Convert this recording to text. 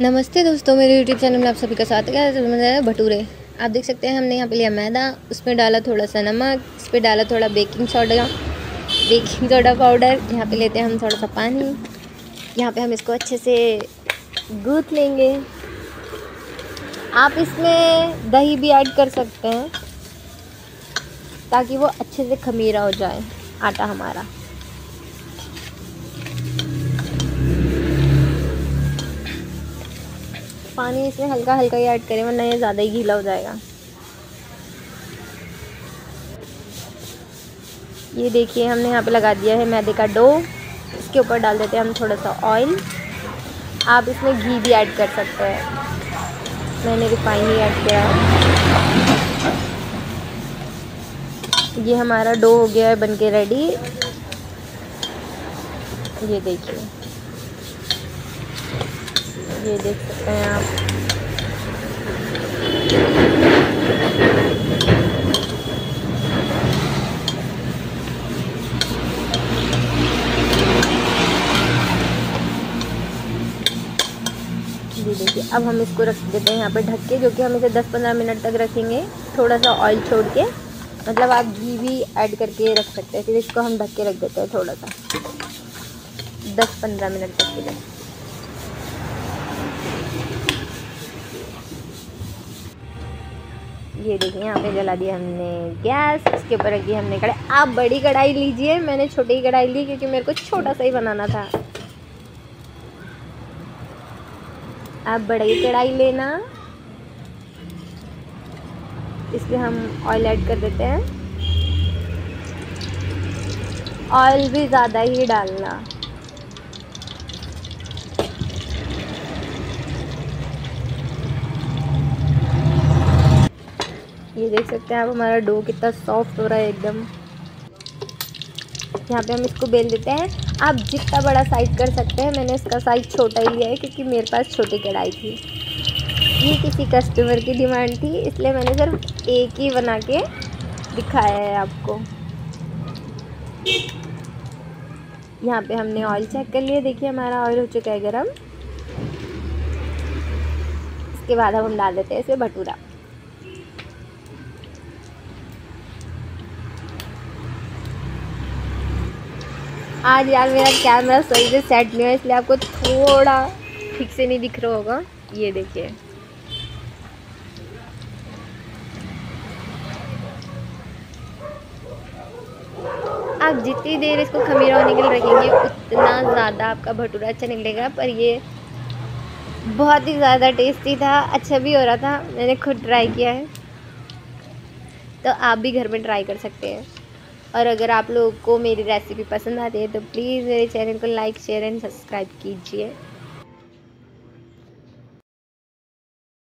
नमस्ते दोस्तों, मेरे यूट्यूब चैनल में आप सभी का स्वागत है। भटूरे। आप देख सकते हैं, हमने यहाँ पे लिया मैदा। उसमें डाला थोड़ा सा नमक, इस पर डाला थोड़ा baking soda baking soda powder यहाँ पे लेते हैं हम थोड़ा सा पानी। यहाँ पे हम इसको अच्छे से गूँथ लेंगे। आप इसमें दही भी ऐड कर सकते हैं, ताकि वो अच्छे से खमीरा हो जाए, आटा हमारा। पानी इसमें हल्का हल्का ही ऐड करें, वरना ये ज़्यादा ही गीला हो जाएगा। ये देखिए, हमने यहाँ पे लगा दिया है मैदे का डो। इसके ऊपर डाल देते हैं हम थोड़ा सा ऑयल आप इसमें घी भी ऐड कर सकते हैं। मैंने रिफाइन ही ऐड किया है। ये हमारा डो हो गया है, बनके रेडी ये देखिए। ये देख सकते हैं आप। ये देखिए, अब हम इसको रख देते हैं यहाँ पे ढक के जो कि हम इसे 10-15 मिनट तक रखेंगे थोड़ा सा ऑयल छोड़ के। मतलब आप घी भी ऐड करके रख सकते हैं, फिर इसको हम ढक के रख देते हैं थोड़ा सा 10-15 मिनट तक के लिए। ये देखिए, यहाँ पे जला दिया हमने गैस, इसके ऊपर रख दिया हमने कढ़ाई। आप बड़ी कढ़ाई लीजिए, मैंने छोटी कढ़ाई ली क्योंकि मेरे को छोटा सा ही बनाना था। आप बड़ी कढ़ाई लेना। इसलिए हम ऑयल ऐड कर देते हैं। ऑयल भी ज़्यादा ही डालना। ये देख सकते हैं आप, हमारा डो कितना सॉफ्ट हो रहा है एकदम। यहाँ पे हम इसको बेल देते हैं। आप जितना बड़ा साइज़ कर सकते हैं, मैंने इसका साइज़ छोटा ही लिया है, क्योंकि मेरे पास छोटी कढ़ाई थी। ये किसी कस्टमर की डिमांड थी, इसलिए मैंने सिर्फ़ एक ही बना के दिखाया है आपको। यहाँ पे हमने ऑयल चेक कर लिया। देखिए, हमारा ऑयल हो चुका है गर्म। इसके बाद हम डाल देते हैं इसमें भटूरा। आज यार मेरा कैमरा सही से सेट नहीं है इसलिए आपको थोड़ा ठीक से नहीं दिख रहा होगा। ये देखिए। आप जितनी देर इसको खमीरा होने के लिए रखेंगे, उतना ज़्यादा आपका भटूरा अच्छा निकलेगा पर ये बहुत ही ज़्यादा टेस्टी था अच्छा भी हो रहा था, मैंने खुद ट्राई किया है। तो आप भी घर में ट्राई कर सकते हैं। और अगर आप लोगों को मेरी रेसिपी पसंद आती है तो प्लीज़ मेरे चैनल को लाइक शेयर एंड सब्सक्राइब कीजिए।